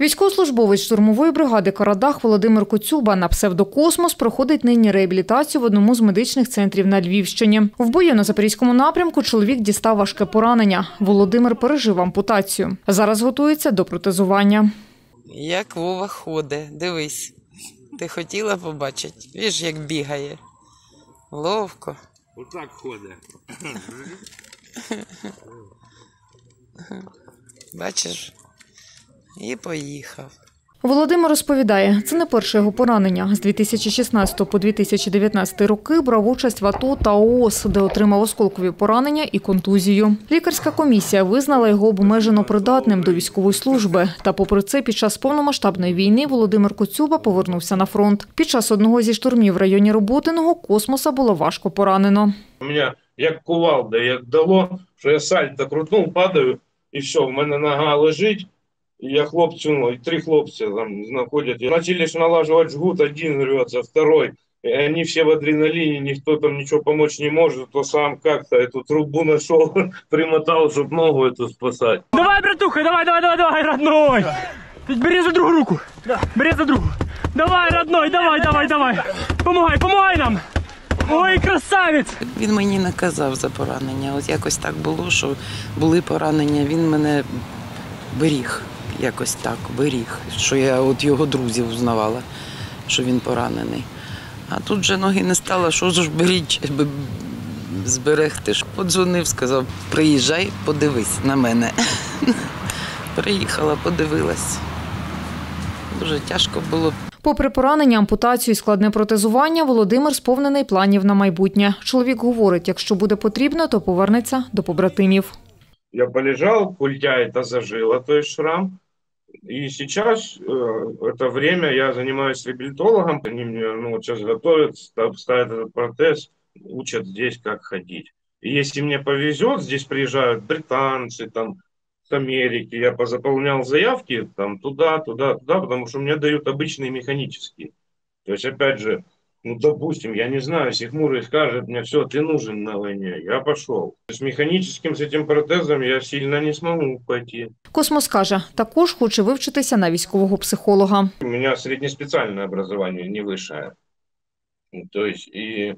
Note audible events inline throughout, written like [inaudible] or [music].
Військовослужбовець штурмової бригади Карадах Володимир Коцюба на псевдокосмос проходить нині реабілітацію в одному з медичних центрів на Львівщині. В бою на запорізькому напрямку чоловік дістав важке поранення. Володимир пережив ампутацію. Зараз готується до протезування. Як Вова ходить, дивись. Ти хотіла побачити? Віж, як бігає. Ловко. Отак ходить. Бачиш? І поїхав. Володимир розповідає, це не перше його поранення. З 2016 по 2019 роки брав участь в АТО та ООС, де отримав осколкові поранення і контузію. Лікарська комісія визнала його обмежено придатним до військової служби. Та, попри це, під час повномасштабної війни Володимир Коцюба повернувся на фронт. Під час одного зі штурмів в районі Роботиного космоса було важко поранено. У мене як кувалда, як дало, що я сальто крутнув, падаю, і все, в мене нога лежить. І я хлопцю, ну, і три хлопці там знаходять. І почали ж налаживать жгут, один рвется, второй. И они все в адреналине, никто там ничего помочь не может, то сам как-то эту трубу нашел, [laughs] примотал, чтобы ногу эту спасать. Давай, братуха, давай, давай, давай, давай, родной. Бери за другу руку. Бери за другу. Давай, родной, давай, давай, давай. Помагай, помагай нам. Ой, красавець. Він мені наказав за поранення. От якось так було, що були поранення, він мене беріг. Якось так, беріг. Що я от його друзів узнавала, що він поранений. А тут же ноги не стало, що ж беріть, зберегти ж. Подзвонив, сказав, приїжджай, подивись на мене. [laughs] Приїхала, подивилась. Дуже тяжко було. Попри поранення, ампутацію і складне протезування, Володимир сповнений планів на майбутнє. Чоловік говорить, якщо буде потрібно, то повернеться до побратимів. Я полежал, культя это зажило, то есть шрам. И сейчас э, это время я занимаюсь реабилитологом. Они мне ну, вот сейчас готовят, ста- ставят этот протез, учат здесь как ходить. И если мне повезет, здесь приезжают британцы, там, с Америки. Я позаполнял заявки там туда, туда, туда, потому что мне дают обычные механические. То есть, опять же, ну, допустим, я не знаю, если хмурый скажет мне, все, ты нужен на войне, я пошел. С механическим, с этим протезом я сильно не смогу пойти. Космос каже, також хоче вивчитися на військового психолога. У меня среднеспециальное образование, не высшее. Ну, То есть и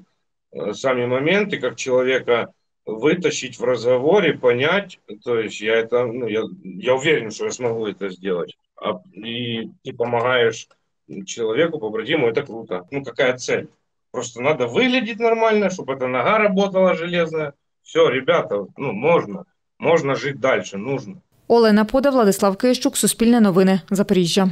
э, сами моменты, как человека вытащить в разговоре, понять, то есть я это, ну, я, я уверен, что я смогу это сделать. А, и ты помогаешь человеку, побратиму, это круто. Ну, какая цель? Просто надо выглядеть нормально, чтобы эта нога работала железная. Все, ребята, ну, можно. Можно жить дальше, нужно. Олена Пода, Владислав Кищук, Суспільне новини, Запоріжжя.